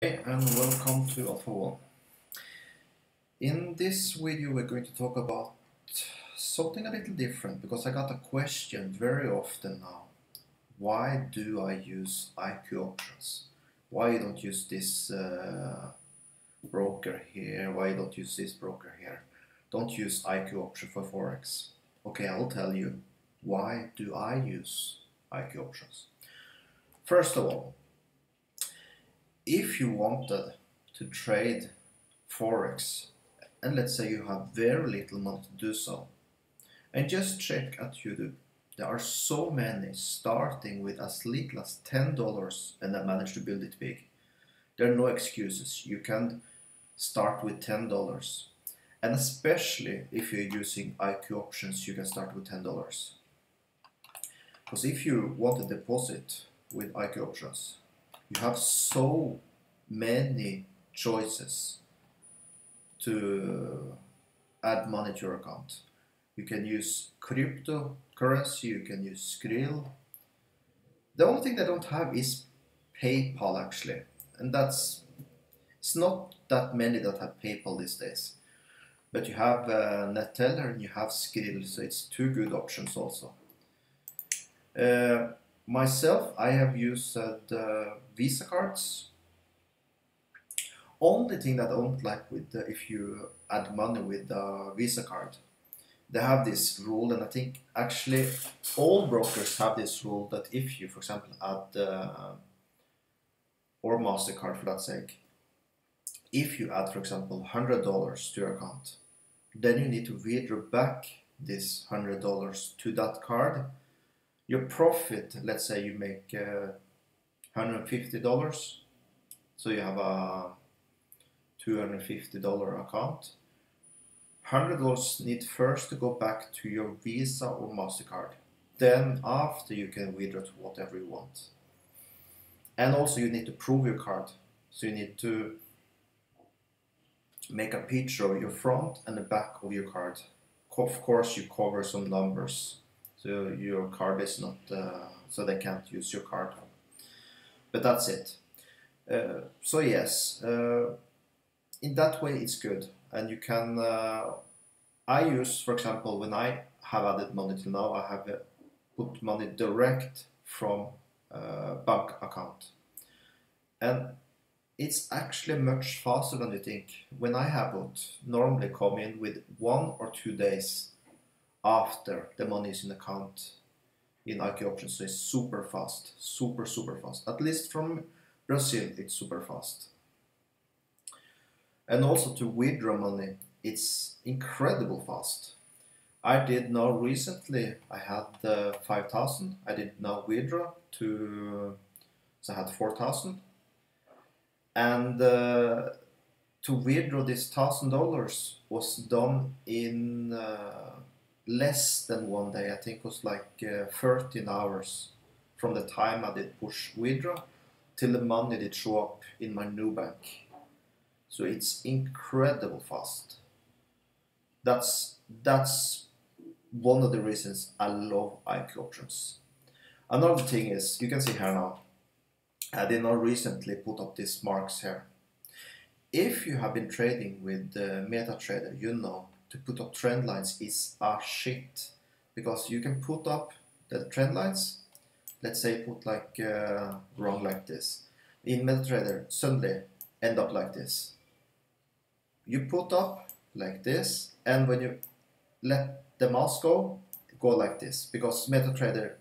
Hey and welcome to AlphaOne. In this video we're going to talk about something a little different because I got a question very often now. Why do I use IQ options? Why you don't use this uh, broker here? Why you don't use this broker here? Don't use IQ option for Forex. Okay, I'll tell you. Why do I use IQ options? First of all, if you wanted to trade forex and let's say you have very little money to do so and just check at youtube. There are so many starting with as little as $10 and then manage to build it big. There are no excuses. You can start with $10 and especially if you're using IQ options you can start with $10 because if you want a deposit with IQ options you have so many choices to add money to your account. You can use cryptocurrency, you can use Skrill. The only thing they don't have is PayPal actually, and that's it's not that many that have PayPal these days. But you have uh, Neteller and you have Skrill, so it's two good options also. Uh, Myself, I have used uh, Visa cards. Only thing that I don't like with uh, if you add money with the Visa card, they have this rule, and I think actually all brokers have this rule that if you, for example, add uh, or Mastercard for that sake, if you add, for example, hundred dollars to your account, then you need to withdraw back this hundred dollars to that card your profit, let's say you make uh, $150, so you have a $250 account. $100 need first to go back to your Visa or MasterCard. Then after you can withdraw to whatever you want. And also you need to prove your card. So you need to make a picture of your front and the back of your card. Of course you cover some numbers so your card is not uh, so they can't use your card but that's it. Uh, so yes uh, in that way it's good. And you can uh, I use for example when I have added money till now I have uh, put money direct from uh, bank account. And it's actually much faster than you think. When I have it normally come in with one or two days after the money is in the account in IQ options. So it's super fast, super, super fast. At least from Brazil, it's super fast. And also to withdraw money, it's incredible fast. I did now recently, I had uh, 5,000. I did now withdraw to, so I had 4,000. And uh, to withdraw this $1,000 was done in uh, less than one day. I think it was like uh, 13 hours from the time I did push withdraw till the money did show up in my new bank. So it's incredible fast. That's that's one of the reasons I love IQ options. Another thing is you can see here now. I did not recently put up these marks here. If you have been trading with uh, MetaTrader, you know to put up trend lines is a shit. Because you can put up the trend lines let's say put like uh, wrong like this. In MetaTrader suddenly end up like this. You put up like this and when you let the mouse go go like this. Because MetaTrader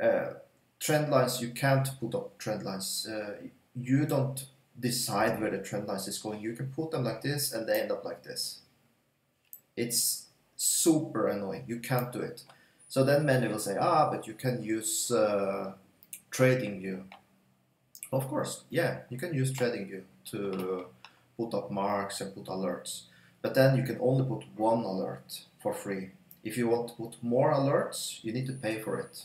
uh, trend lines you can't put up trend lines. Uh, you don't decide where the trend lines is going. You can put them like this and they end up like this it's super annoying. You can't do it. So then many will say, ah, but you can use uh, TradingView. Of course, yeah, you can use TradingView to put up marks and put alerts. But then you can only put one alert for free. If you want to put more alerts, you need to pay for it.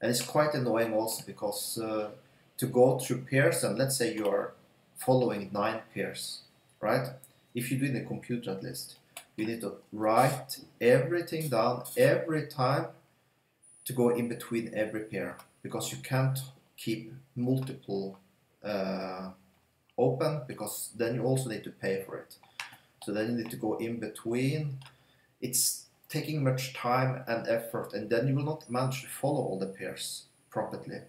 And it's quite annoying also because uh, to go through pairs, and let's say you are following nine pairs, right? If you do in a computer at least, you need to write everything down every time to go in between every pair because you can't keep multiple uh, open because then you also need to pay for it. So then you need to go in between. It's taking much time and effort, and then you will not manage to follow all the pairs properly.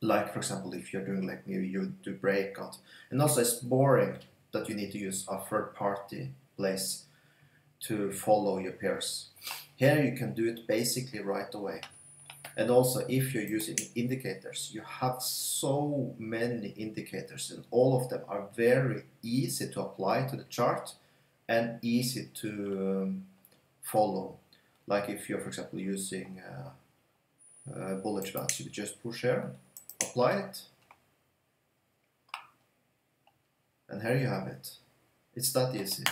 Like for example, if you're doing like maybe you do breakout, and also it's boring that you need to use a third party place to follow your pairs. Here you can do it basically right away. And also if you're using indicators, you have so many indicators and all of them are very easy to apply to the chart and easy to um, follow. Like if you're for example using uh, uh, bullet you just push here, apply it, and here you have it. It's that easy.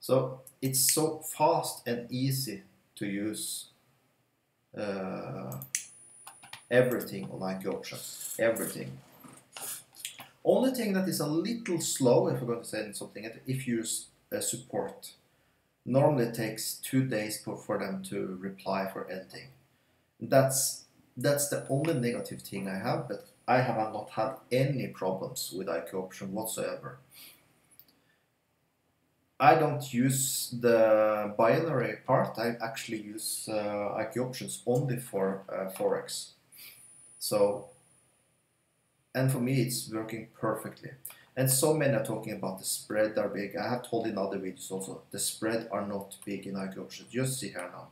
So it's so fast and easy to use uh, everything on IQ option. Everything. Only thing that is a little slow, if we're going to say something, if you use support. Normally it takes two days for them to reply for anything. That's that's the only negative thing I have, but I have not had any problems with IQ option whatsoever. I don't use the binary part. I actually use uh, IQ options only for uh, forex. So, and for me, it's working perfectly. And so many are talking about the spread are big. I have told in other videos also the spread are not big in IQ options. Just see here now.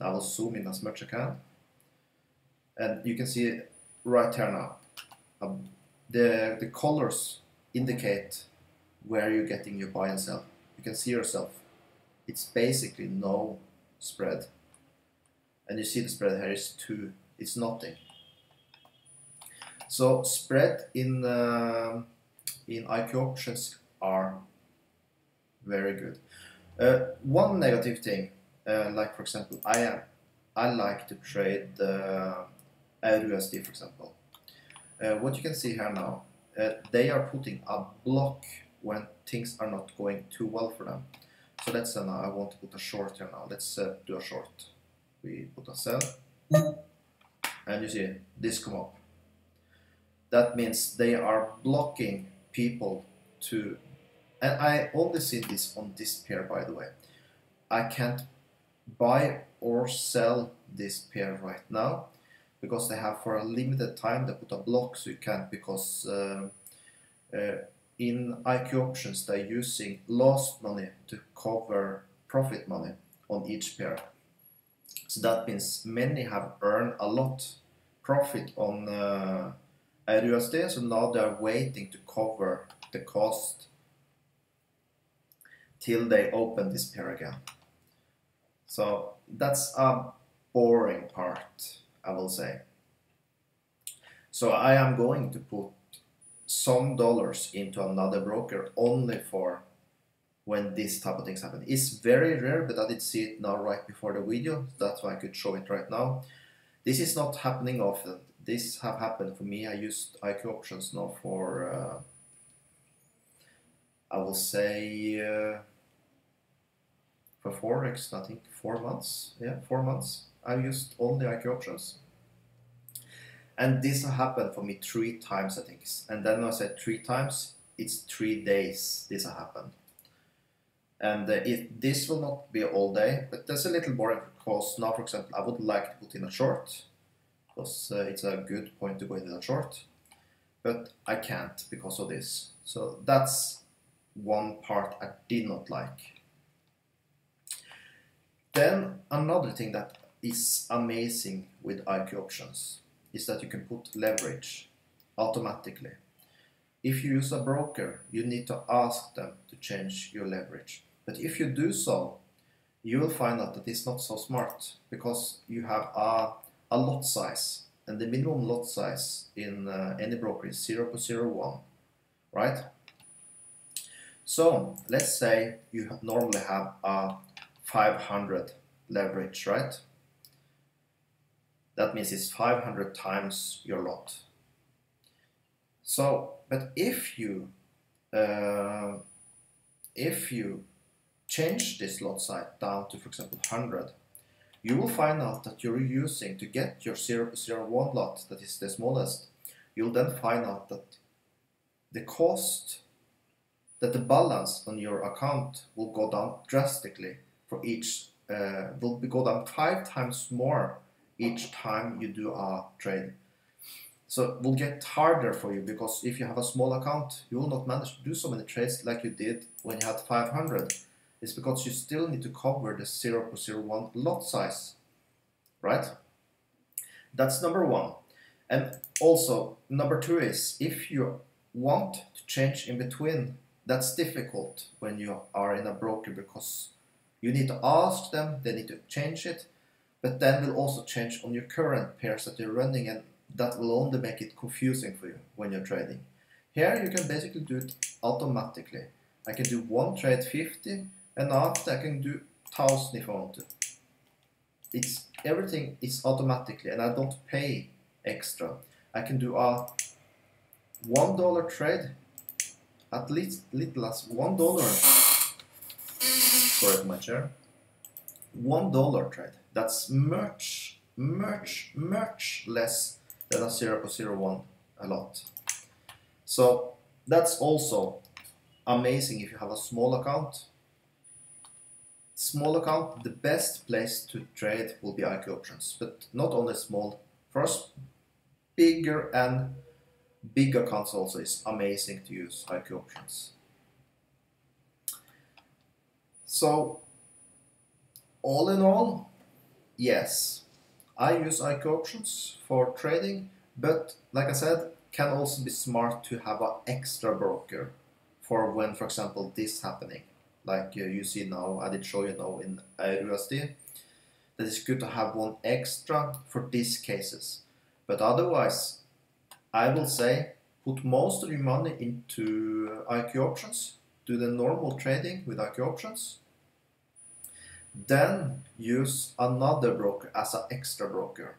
I will zoom in as much as I can, and you can see right here now. Um, the the colors indicate where you're getting your buy and sell. You can see yourself. It's basically no spread. And you see the spread here is 2. It's nothing. So spread in uh, in IQ options are very good. Uh, one negative thing, uh, like for example, I am I like to trade uh, EURUSD for example. Uh, what you can see here now, uh, they are putting a block when things are not going too well for them. So let's say now I want to put a short here now. Let's uh, do a short. We put a sell. And you see this come up. That means they are blocking people to and I only see this on this pair by the way. I can't buy or sell this pair right now because they have for a limited time they put a block so you can't because uh, uh, in IQ options they're using lost money to cover profit money on each pair. So that means many have earned a lot profit on uh, EURUSD, so now they're waiting to cover the cost till they open this pair again. So that's a boring part, I will say. So I am going to put some dollars into another broker only for when this type of things happen. It's very rare, but I did see it now right before the video. That's why I could show it right now. This is not happening often. This have happened for me. I used IQ options now for, uh, I will say, uh, for Forex, I think four months. Yeah, four months. I used only IQ options. And this happened for me three times, I think. And then I said three times, it's three days this happened. And uh, this will not be all day, but that's a little boring because now, for example, I would like to put in a short because uh, it's a good point to go in a short, but I can't because of this. So that's one part I did not like. Then another thing that is amazing with IQ options is that you can put leverage automatically. If you use a broker, you need to ask them to change your leverage. But if you do so, you will find out that it's not so smart because you have a, a lot size and the minimum lot size in uh, any broker is 0.01, right? So let's say you normally have a 500 leverage, right? That means it's 500 times your lot. So, but if you uh, if you change this lot size down to, for example, 100, you will find out that you're using to get your 0, 0 0.01 lot, that is the smallest, you'll then find out that the cost that the balance on your account will go down drastically for each uh, will be go down five times more each time you do a trade. So it will get harder for you because if you have a small account, you will not manage to do so many trades like you did when you had 500. It's because you still need to cover the 0.01 lot size, right? That's number one. And also, number two is if you want to change in between, that's difficult when you are in a broker because you need to ask them, they need to change it, but then will also change on your current pairs that you're running and that will only make it confusing for you when you're trading. Here you can basically do it automatically. I can do one trade 50 and after I can do 1000 if I want to. It's everything is automatically and I don't pay extra. I can do a one dollar trade at least little as one dollar sorry my chair one dollar trade that's much much much less than a 0 0.01 a lot. So that's also amazing if you have a small account. Small account the best place to trade will be IQ options but not only small. First bigger and big accounts also is amazing to use IQ options. So all in all, yes, I use IQ options for trading, but like I said, can also be smart to have an extra broker for when, for example, this happening. Like uh, you see now, I did show you now in EURUSD, that it's good to have one extra for these cases. But otherwise, I will say put most of your money into IQ options, do the normal trading with IQ options, then use another broker as an extra broker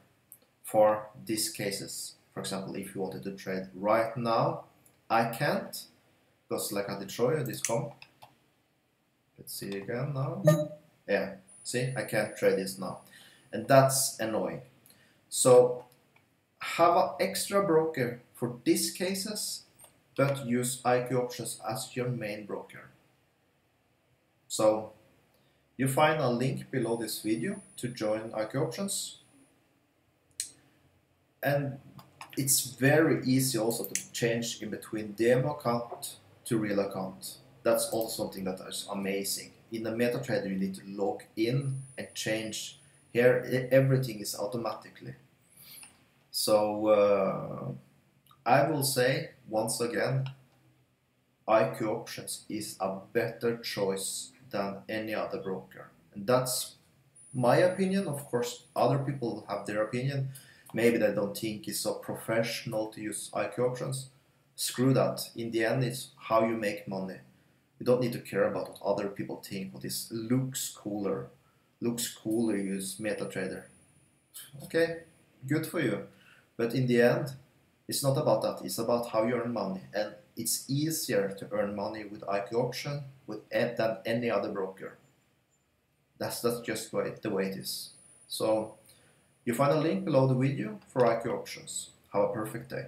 for these cases. For example, if you wanted to trade right now, I can't because like I did this comp. Let's see again now. Yeah, see, I can't trade this now. And that's annoying. So have an extra broker for these cases, but use IQ options as your main broker. So you find a link below this video to join IQ options. And it's very easy also to change in between demo account to real account. That's also something that is amazing. In the MetaTrader, you need to log in and change. Here, everything is automatically. So uh, I will say once again, IQ Options is a better choice than any other broker. And that's my opinion. Of course, other people have their opinion. Maybe they don't think it's so professional to use IQ options. Screw that. In the end, it's how you make money. You don't need to care about what other people think. What is looks cooler. Looks cooler, use MetaTrader. Okay, good for you. But in the end, it's not about that. It's about how you earn money. And it's easier to earn money with IQ option with than any other broker. That's, that's just the way it is. So you find a link below the video for IQ options. Have a perfect day.